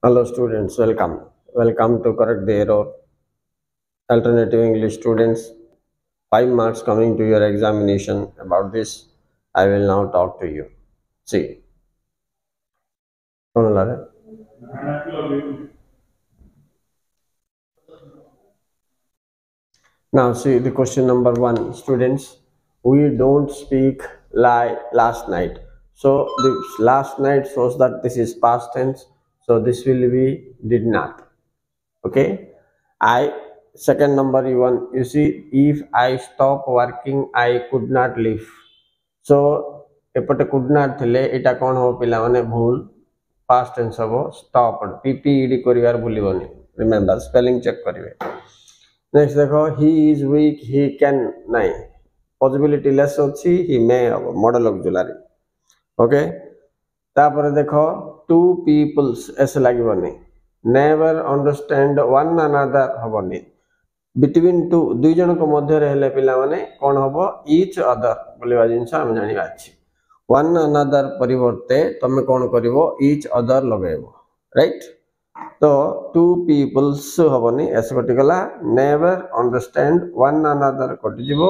Hello students, welcome. Welcome to correct the error. Alternative English students, 5 marks coming to your examination. About this, I will now talk to you. See. Now see the question number 1. Students, we don't speak lie last night. So the last night shows that this is past tense So this will be did not. Okay. I second number you want you see if I stop working I could not live. So ଏପଟେ could ନାଟ୍ ଥିଲେ ଏଇଟା କ'ଣ ହବ ପିଲାମାନେ ଭୁଲ past tense ହବ stop ପିପିଇଡି କରିବାର ଭୁଲିବନି remember spelling check କରିବେ ନେକ୍ସଟ ଦେଖ he is weak he can ନାଇଁ ପସିବିଲିଟି ଲେସ୍ ଅଛି ହି ମେ ହବ ମଡେଲ ଅକ୍ଜୁଲାରି ଓକେ ତାପରେ ଦେଖ ଟୁ ପିପୁଲ୍ସ ଏସ୍ ଲାଗିବନି ନେଭର ଅଣ୍ଡରଷ୍ଟାଣ୍ଡ ୱାନ୍ ଆନାଦର ହବନି ବିଟୱିନ୍ ଟୁ ଦୁଇ ଜଣଙ୍କ ମଧ୍ୟରେ ହେଲେ ପିଲାମାନେ କ'ଣ ହବ ଇଚ୍ ଅଦର ବୋଲିବା ଜିନିଷ ଆମେ ଜାଣିବା ଅଛି ୱାନ୍ ଆନାଦର ପରିବର୍ତ୍ତେ ତମେ କ'ଣ କରିବ ଇଚ୍ ଅଦର ଲଗାଇବ ରାଇଟ୍ ତ ଟୁ ପିପୁଲ୍ସ ହବନି ଏସ୍ କଟିଗଲା ନେଭର ଅଣ୍ଡରଷ୍ଟାଣ୍ଡ ୱାନ୍ ଆନାଦର କଟିଯିବ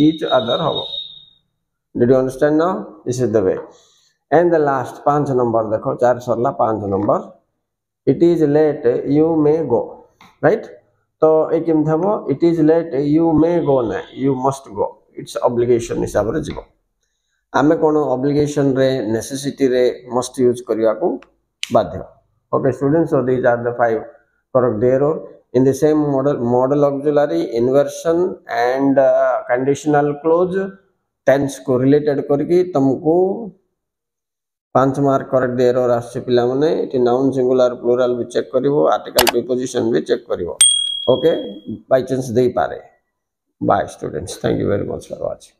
ଇଚ୍ ଅଦର ହବ ଡିଡ୍ ୟୁ ଅଣ୍ଡରଷ୍ଟାଣ୍ଡ ନ this is the we and the last पाँच नंबर देखो चार सरला पाँच number it is let you may go right तो ये केमती हम it is let you may go ना you must go it's obligation हिसाब रे जीव। आमे कोन ऑब्लिगेशन रे नेसेसिटी रे मस्ट यूज़ करिया को बाध्य। Okay students so these are the five correct the error in the same model model auxiliary inversion and uh, conditional clause को related करके तुमको ପାଞ୍ଚ ମାର୍କ କରେକ୍ଟ ଏରର ଆସୁଛି ପିଲାମାନେ ଏଠି ନାଉନ୍ ସିଙ୍ଗୁଲାର ପ୍ଲୁରାଲ ବି ଚେକ୍ କରିବ ଆର୍ଟିକାଲ ପ୍ରିପୋଜିସନ ବି ଚେକ୍ କରିବ okay by chance ଦେଇପାରେ bye students thank you very much for watching